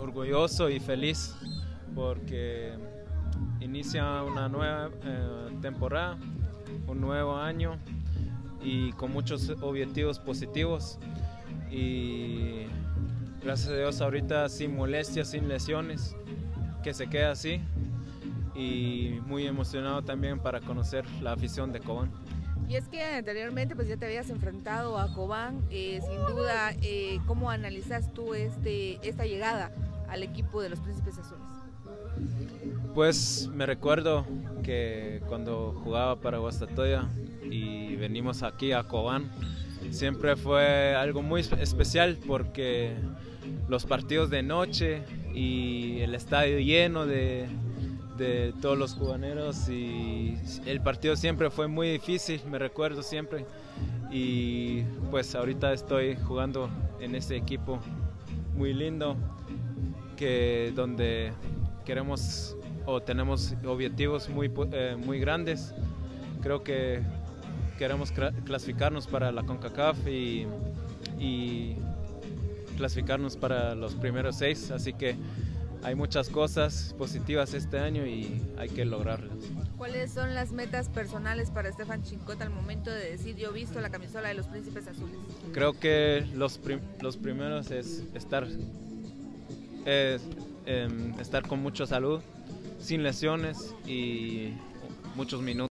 orgulloso y feliz porque inicia una nueva eh, temporada, un nuevo año y con muchos objetivos positivos. Y gracias a Dios ahorita sin molestias, sin lesiones, que se quede así. Y muy emocionado también para conocer la afición de Cobán. Y es que anteriormente pues ya te habías enfrentado a Cobán, eh, sin duda, eh, ¿cómo analizas tú este, esta llegada al equipo de los Príncipes Azules? Pues me recuerdo que cuando jugaba para Guastatoya y venimos aquí a Cobán, siempre fue algo muy especial porque los partidos de noche y el estadio lleno de, de todos los cubaneros y el partido siempre fue muy difícil, me recuerdo siempre. Y pues ahorita estoy jugando en este equipo muy lindo que donde queremos o tenemos objetivos muy, eh, muy grandes. Creo que queremos clasificarnos para la CONCACAF y, y clasificarnos para los primeros seis, así que hay muchas cosas positivas este año y hay que lograrlas. ¿Cuáles son las metas personales para Estefan Chincota al momento de decir yo he visto la camisola de los Príncipes Azules? Creo que los, los primeros es estar, es, eh, estar con mucha salud, sin lesiones y muchos minutos.